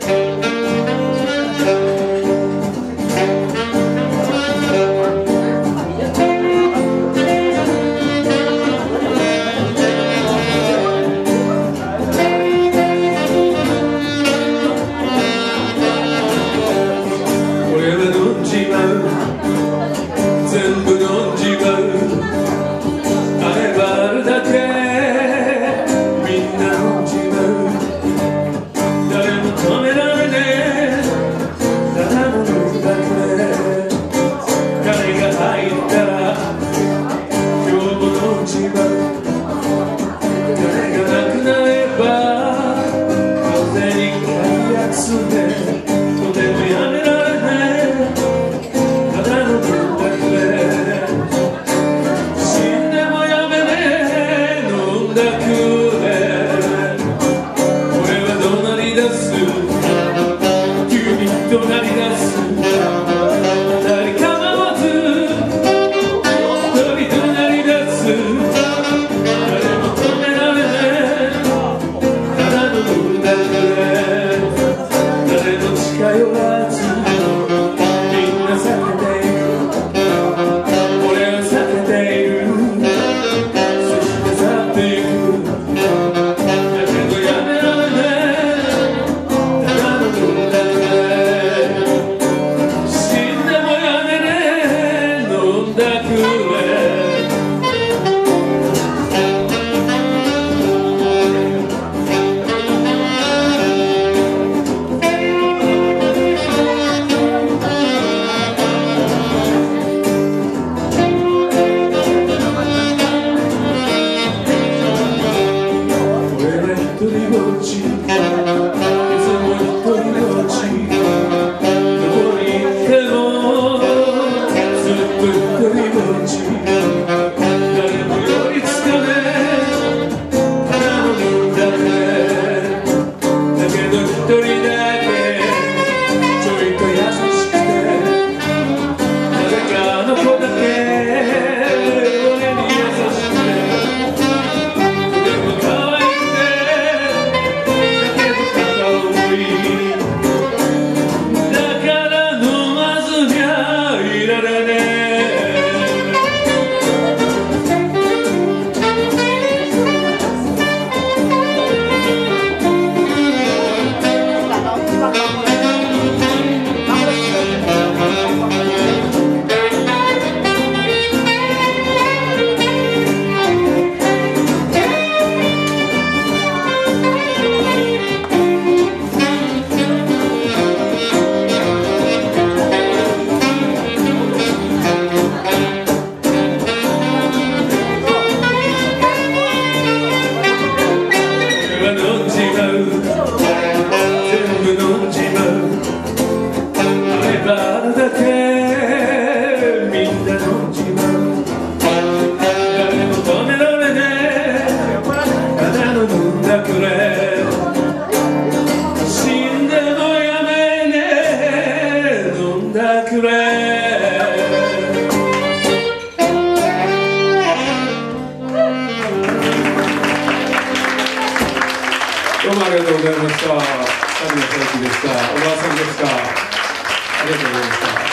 네. 俺は怒鳴り出す？急に怒鳴り出す。どうもありがとうございました。神の正義でした。小川さんでした。ありがとうございました。